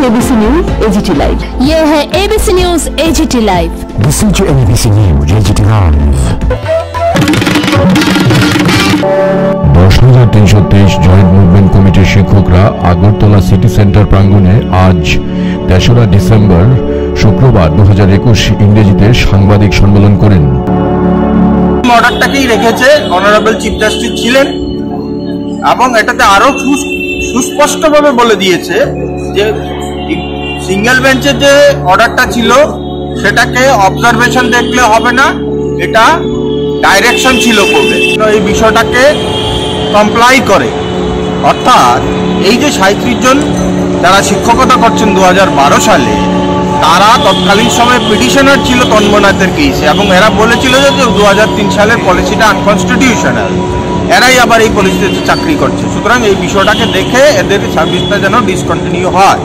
ABC news AGT live ये है ABC news AGT live Listen to NBC News AGT Live. দশ হাজার তিনশো তেইশ জয়েন্ট মুভমেন্ট কমিটির শিক্ষকরা আগরতলা সিটি সেন্টার প্রাঙ্গণে আজ তেসরা ডিসেম্বর শুক্রবার দু হাজার একুশ ইংরেজিতে সাংবাদিক সম্মেলন করেন অর্ডারটাকেই রেখেছে অনারেবল চিফ জাস্টিস ছিলেন এবং এটাতে আরো সু- সুস্পষ্টভাবে বলে দিয়েছে যে সিঙ্গেল বেঞ্চের যে অর্ডারটা ছিল, সেটাকে অবজারভেশন দেখলে হবে না, এটা ডাইরেকশন ছিল করবে এই বিষয়টাকে কমপ্লাই করে। অর্থাৎ এই যে সাঁত্রিশ জন যারা শিক্ষকতা করছেন দু হাজার বারো সালে, তারা তৎকালীন সময়ে পিটিশনার ছিল তন্মনাথের কেসে এবং এরা বলেছিল যে দু হাজার তিন সালের পলিসিটা আনকনস্টিটিউশনাল এরাই আবার এই পলিসিতে চাকরি করছে। সুতরাং এই বিষয়টাকে দেখে এদের সার্ভিসটা যেন ডিসকন্টিনিউ হয়।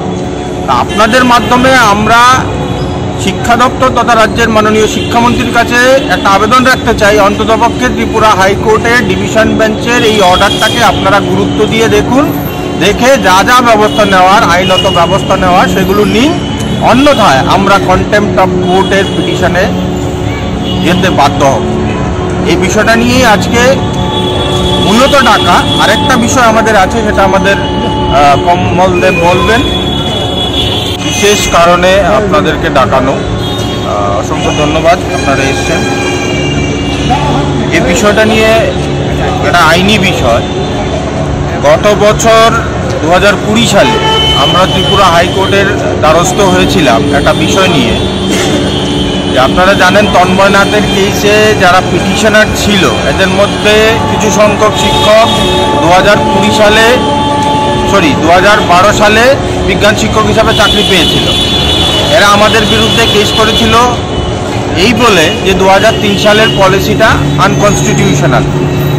আপনাদের মাধ্যমে আমরা শিক্ষা দপ্তর তথা রাজ্যের মাননীয় শিক্ষামন্ত্রীর কাছে একটা আবেদন রাখতে চাই। অন্ততপক্ষে ত্রিপুরা হাইকোর্টের ডিভিশন বেঞ্চের এই অর্ডারটাকে আপনারা গুরুত্ব দিয়ে দেখুন। দেখে যা যা ব্যবস্থা নেওয়ার, আইনত ব্যবস্থা নেওয়ার, সেগুলো নিন। অন্যথায় আমরা কন্টেম্পট অফ কোর্টের পিটিশনে যেতে বাধ্য হব। এই বিষয়টা নিয়েই আজকে মূলত ডাকা। আরেকটা বিষয় আমাদের আছে, সেটা আমাদের কমল দেব বলবেন। বিশেষ কারণে আপনাদেরকে ডাকানো। অসংখ্য ধন্যবাদ, আপনারা এসছেন। এই বিষয়টা নিয়ে একটা আইনি বিষয়। গত বছর দু হাজার কুড়ি সালে আমরা ত্রিপুরা হাইকোর্টের দ্বারস্থ হয়েছিলাম একটা বিষয় নিয়ে। যে আপনারা জানেন, তন্ময়নাথের কেসে যারা পিটিশনার ছিল, এদের মধ্যে কিছু সংখ্যক শিক্ষক দু হাজার কুড়ি সালে সরি দু হাজার বারো সালে বিজ্ঞান শিক্ষক হিসাবে চাকরি পেয়েছিল। এরা আমাদের বিরুদ্ধে কেস করেছিল এই বলে যে দু হাজার তিন সালের পলিসিটা unconstitutional.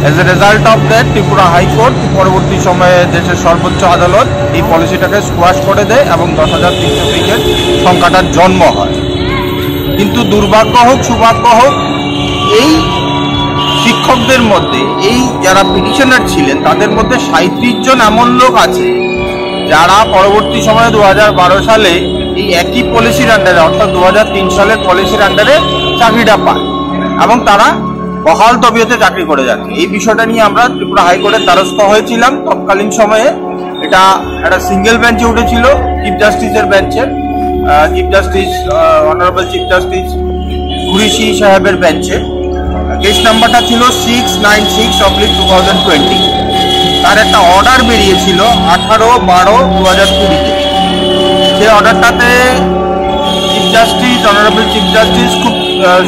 As a result of that Tripura high court পরবর্তী সময়ে দেশের সর্বোচ্চ আদালত এই পলিসিটাকে স্কোয়াশ করে দেয় এবং দশ হাজার তিনশো তেইশের সংখ্যাটার জন্ম হয়। কিন্তু দুর্ভাগ্য হোক, সৌভাগ্য হোক, এই শিক্ষকদের মধ্যে এই যারা পিটিশনার ছিলেন, তাদের মধ্যে সাঁত্রিশ জন এমন লোক আছে যারা পরবর্তী সময়ে দু হাজার বারো সালে এই একই পলিসির আন্ডারে অর্থাৎ দু সালের পলিসির আন্ডারে চাকরিটা পায় এবং তারা বহাল তবিয়তে চাকরি করে যাচ্ছে। এই বিষয়টা নিয়ে আমরা ত্রিপুরা হাইকোর্টের দ্বারস্থ হয়েছিলাম। তৎকালীন সময়ে এটা একটা সিঙ্গেল বেঞ্চে উঠেছিল চিফ জাস্টিসের বেঞ্চের chief justice honourable chief justice Qureshi সাহেবের বেঞ্চে কেস নাম্বারটা ছিল six nine six oblique two thousand twenty তার একটা অর্ডার বেরিয়েছিল আঠারো বারো দু হাজার কুড়িতে। সেই অর্ডারটাতে chief justice honourable chief justice খুব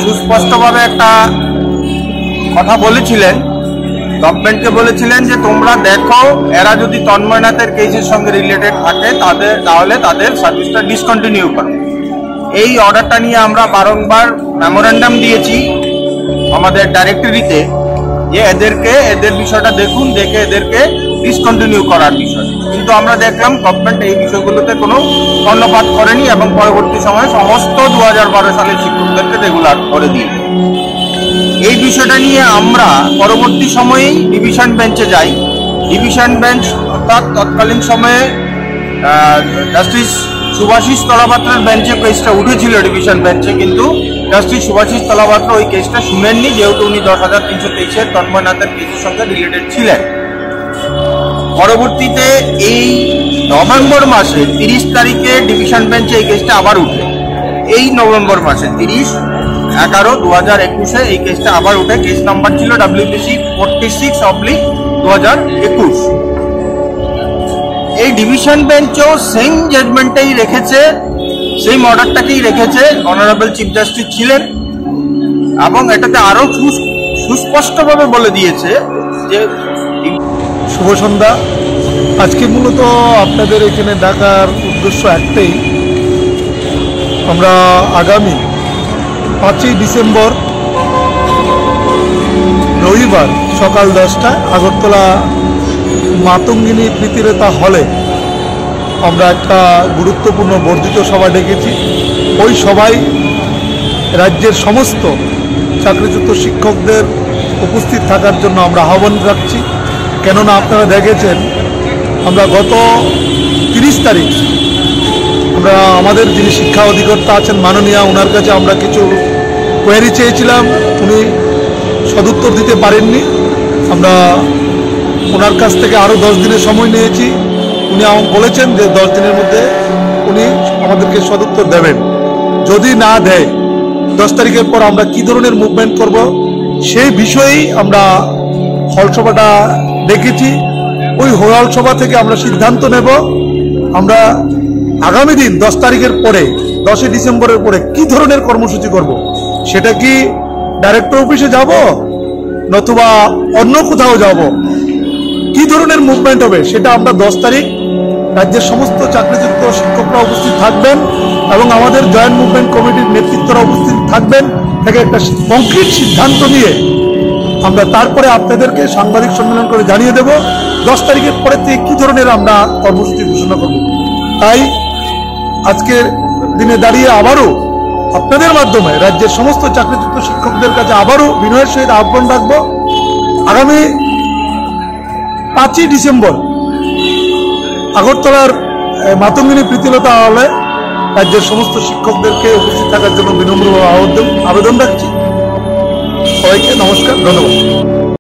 সুস্পষ্টভাবে একটা কথা বলেছিলেন। গভর্নমেন্টকে বলেছিলেন যে, তোমরা দেখো, এরা যদি তন্ময়নাথের কেসের সঙ্গে রিলেটেড থাকে, তাদের, তাহলে তাদের সার্ভিসটা ডিসকন্টিনিউ করো। এই অর্ডারটা নিয়ে আমরা বারংবার মেমোরেন্ডাম দিয়েছি। আমাদের ডাইরেক্টরিতে যে এদেরকে, এদের বিষয়টা দেখুন, দেখে এদেরকে ডিসকন্টিনিউ করার বিষয়। কিন্তু আমরা দেখলাম গভর্নমেন্ট এই বিষয়গুলোতে কোনো কর্ণপাত করেনি এবং পরবর্তী সময়ে সমস্ত দু হাজার বারো সালের শিক্ষকদেরকে রেগুলার করে দিয়েছে। এই বিষয়টা নিয়ে আমরা পরবর্তী সময়েই ডিভিশন বেঞ্চে যাই। ডিভিশন বেঞ্চ অর্থাৎ তৎকালীন সময়ে জাস্টিস সুভাষিস তলাপাত্রের বেঞ্চে কেসটা উঠেছিল ডিভিশন বেঞ্চে কিন্তু জাস্টিস সুভাষিস তলাপাত্র ওই কেসটা শুনেননি, যেহেতু উনি দশ হাজার তিনশো তেইশের তন্ময়নাথের কেসের সঙ্গে রিলেটেড ছিলেন। পরবর্তীতে এই নভেম্বর মাসে তিরিশ তারিখে ডিভিশন বেঞ্চে এই কেসটা আবার উঠে। এই নভেম্বর মাসে তিরিশ এগারো দু হাজার একুশে এই কেসটা আবার উঠে। কেস নাম্বার ছিল ডাব্লিউবিসি ফোরটি সিক্স অবলিক দু হাজার একুশ। ডিভিশন বেঞ্চও সেম জাজমেন্টেই রেখেছে সেম অর্ডারটাকেই রেখেছে অনারেবল চিফ জাস্টিস ছিলেন। এবং এটাতে আরও সুস- সুস্পষ্টভাবে বলে দিয়েছে যে শুভ সন্ধ্যা। আজকে মূলত আপনাদের এখানে ডাকার উদ্দেশ্য একটাই। আমরা আগামী পাঁচই ডিসেম্বর রবিবার সকাল দশটায় আগরতলা মাতঙ্গিনী প্রীতিরেতা হলে আমরা একটা গুরুত্বপূর্ণ বর্ধিত সভা ডেকেছি। ওই সভায় রাজ্যের সমস্ত চাকরিচ্যুত শিক্ষকদের উপস্থিত থাকার জন্য আমরা আহ্বান রাখছি। কেননা আপনারা দেখেছেন, আমরা গত তিরিশ তারিখ আমরা আমাদের যিনি শিক্ষা অধিকর্তা আছেন মাননীয়া, ওনার কাছে আমরা কিছু কোয়ারি চেয়েছিলাম। উনি সদুত্তর দিতে পারেননি। আমরা ওনার কাছ থেকে আরও দশ দিনের সময় নিয়েছি। উনি আমাকে বলেছেন যে দশ দিনের মধ্যে উনি আমাদেরকে সদুত্তর দেবেন। যদি না দেয়, দশ তারিখের পর আমরা কি ধরনের মুভমেন্ট করব, সেই বিষয়েই আমরা হলসভাটা দেখেছি ওই হল সভা থেকে আমরা সিদ্ধান্ত নেব, আমরা আগামী দিন দশ তারিখের পরে, দশই ডিসেম্বরের পরে কি ধরনের কর্মসূচি করব, সেটা কি ডাইরেক্টর অফিসে যাব, নতুবা অন্য কোথাও যাব, কি ধরনের মুভমেন্ট হবে, সেটা আমরা দশ তারিখ রাজ্যের সমস্ত চাকরিযুক্ত শিক্ষকরা উপস্থিত থাকবেন এবং আমাদের জয়েন্ট মুভমেন্ট কমিটির নেতৃত্বরা উপস্থিত থাকবেন। থেকে একটা কংক্রিট সিদ্ধান্ত নিয়ে আমরা তারপরে আপনাদেরকে সাংবাদিক সম্মেলন করে জানিয়ে দেব, দশ তারিখের পরে থেকে কি ধরনের আমরা কর্মসূচি ঘোষণা করব। তাই আজকের দিনে দাঁড়িয়ে আবারও আপনাদের মাধ্যমে রাজ্যের সমস্ত চাকরিযুক্ত শিক্ষকদের কাছে আবারও বিনয়ের সহিত আহ্বান রাখব। আগামী পাঁচই ডিসেম্বর আগরতলার মাতঙ্গিনী প্রীতিলতা হলে রাজ্যের সমস্ত শিক্ষকদেরকে উপস্থিত থাকার জন্য বিনম্র আবেদন রাখছি। সবাইকে নমস্কার, ধন্যবাদ।